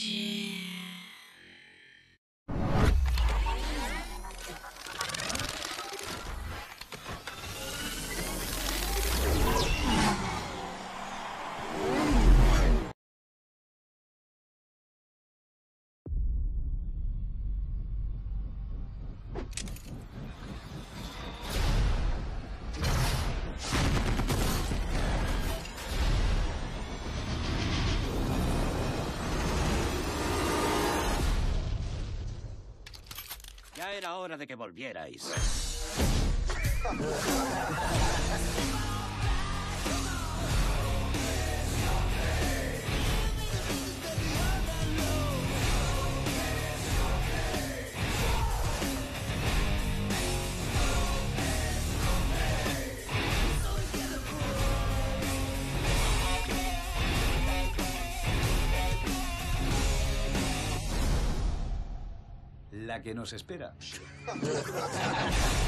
Shit. Era hora de que volvierais. La que nos espera.